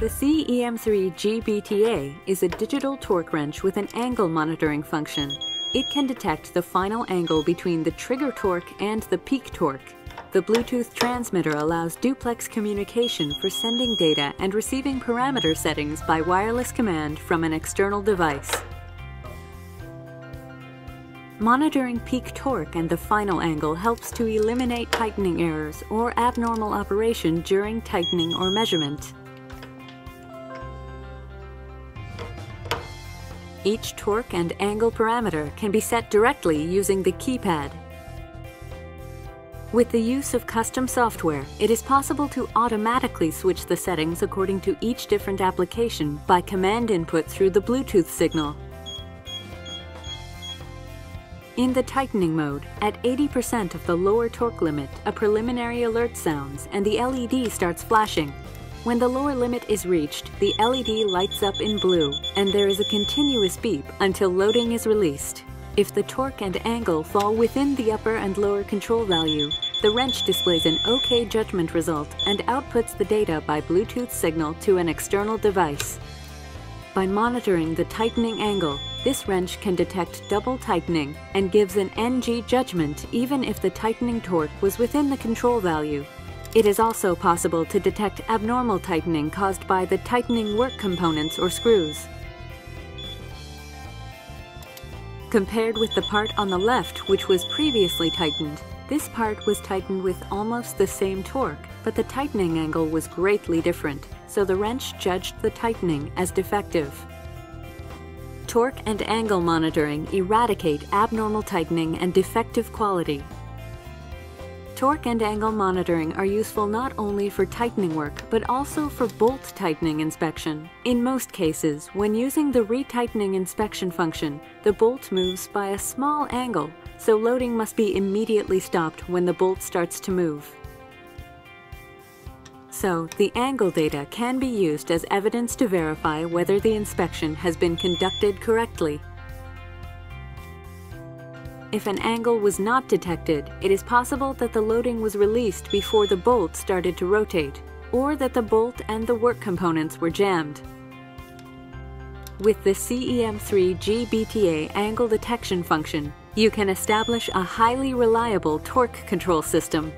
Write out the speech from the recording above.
The CEM3 GBTA is a digital torque wrench with an angle monitoring function. It can detect the final angle between the trigger torque and the peak torque. The Bluetooth transmitter allows duplex communication for sending data and receiving parameter settings by wireless command from an external device. Monitoring peak torque and the final angle helps to eliminate tightening errors or abnormal operation during tightening or measurement. Each torque and angle parameter can be set directly using the keypad. With the use of custom software, it is possible to automatically switch the settings according to each different application by command input through the Bluetooth signal. In the tightening mode, at 80% of the lower torque limit, a preliminary alert sounds and the LED starts flashing. When the lower limit is reached, the LED lights up in blue and there is a continuous beep until loading is released. If the torque and angle fall within the upper and lower control value, the wrench displays an OK judgment result and outputs the data by Bluetooth signal to an external device. By monitoring the tightening angle, this wrench can detect double tightening and gives an NG judgment even if the tightening torque was within the control value. It is also possible to detect abnormal tightening caused by the tightening work components or screws. Compared with the part on the left, which was previously tightened, this part was tightened with almost the same torque, but the tightening angle was greatly different, so the wrench judged the tightening as defective. Torque and angle monitoring eradicate abnormal tightening and defective quality Torque and angle monitoring are useful not only for tightening work, but also for bolt tightening inspection. In most cases, when using the retightening inspection function, the bolt moves by a small angle, so loading must be immediately stopped when the bolt starts to move. So, the angle data can be used as evidence to verify whether the inspection has been conducted correctly if an angle was not detected, it is possible that the loading was released before the bolt started to rotate, or that the bolt and the work components were jammed. With the CEM3 GBTA angle detection function, you can establish a highly reliable torque control system